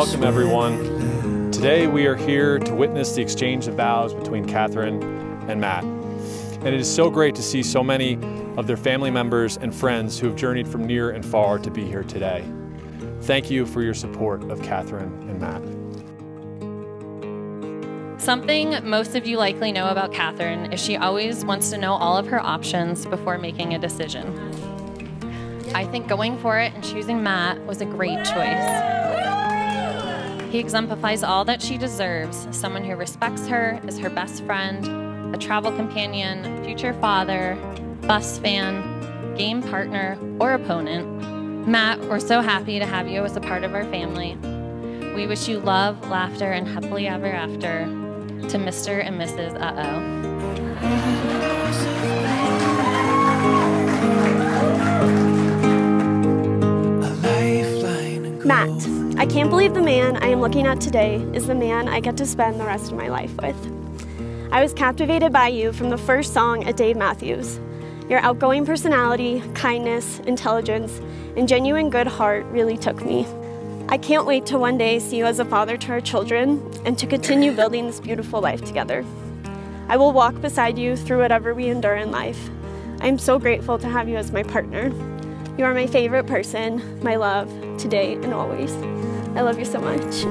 Welcome, everyone. Today we are here to witness the exchange of vows between Katharine and Matt. And it is so great to see so many of their family members and friends who have journeyed from near and far to be here today. Thank you for your support of Katharine and Matt. Something most of you likely know about Katharine is she always wants to know all of her options before making a decision. I think going for it and choosing Matt was a great choice. He exemplifies all that she deserves someone who respects her, is her best friend, a travel companion, future father, bus fan, game partner, or opponent. Matt, we're so happy to have you as a part of our family. We wish you love, laughter, and happily ever after to Mr. and Mrs. Uh oh. Matt. I can't believe the man I am looking at today is the man I get to spend the rest of my life with. I was captivated by you from the first song at Dave Matthews. Your outgoing personality, kindness, intelligence, and genuine good heart really took me. I can't wait to one day see you as a father to our children and to continue building this beautiful life together. I will walk beside you through whatever we endure in life. I am so grateful to have you as my partner. You are my favorite person, my love, today and always. I love you so much.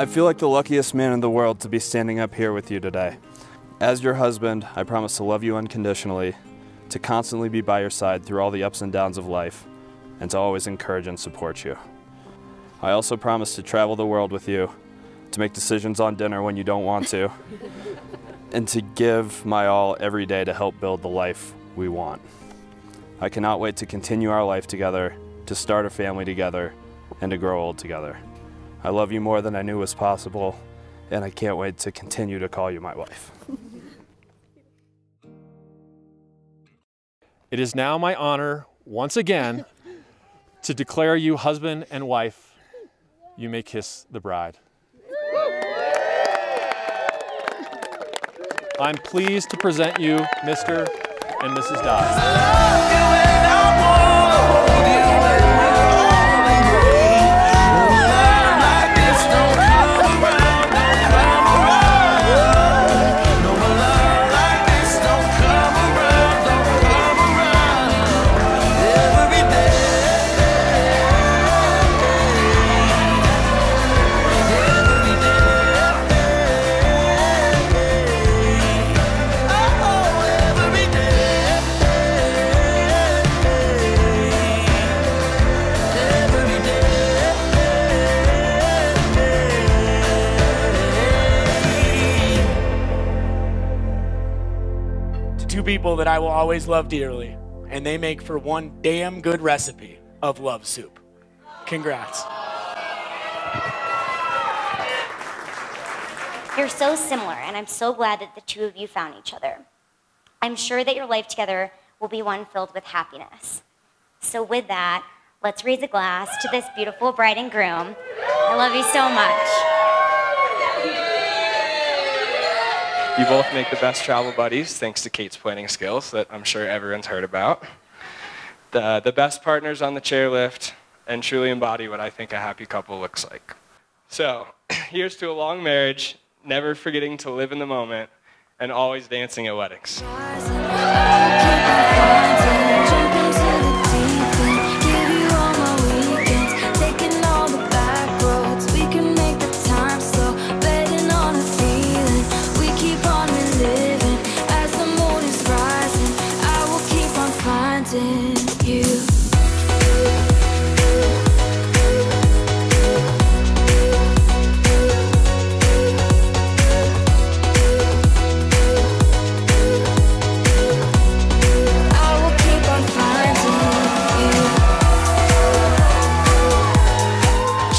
I feel like the luckiest man in the world to be standing up here with you today. As your husband, I promise to love you unconditionally, to constantly be by your side through all the ups and downs of life, and to always encourage and support you. I also promise to travel the world with you, to make decisions on dinner when you don't want to, and to give my all every day to help build the life we want. I cannot wait to continue our life together, to start a family together, and to grow old together. I love you more than I knew was possible, and I can't wait to continue to call you my wife. It is now my honor, once again, to declare you husband and wife. You may kiss the bride. I'm pleased to present you Mr. and Mrs. Dodds. People that I will always love dearly, and they make for one damn good recipe of love soup. Congrats. You're so similar, and I'm so glad that the two of you found each other. I'm sure that your life together will be one filled with happiness. So, with that, let's raise a glass to this beautiful bride and groom. I love you so much. You both make the best travel buddies thanks to Kate's planning skills that I'm sure everyone's heard about. The, the best partners on the chairlift and truly embody what I think a happy couple looks like. So, here's to a long marriage, never forgetting to live in the moment, and always dancing at weddings.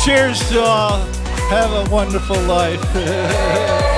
Cheers to all. Have a wonderful life.